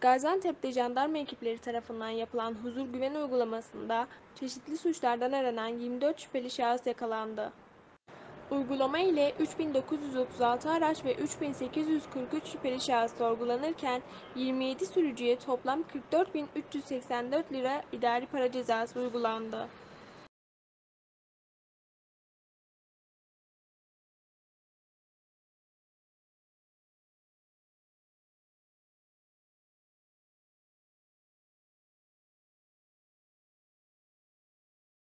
Gaziantep'te jandarma ekipleri tarafından yapılan huzur güven uygulamasında çeşitli suçlardan aranan 24 şüpheli şahıs yakalandı. Uygulama ile 3936 araç ve 3843 şüpheli şahıs sorgulanırken 27 sürücüye toplam 44.384 lira idari para cezası uygulandı.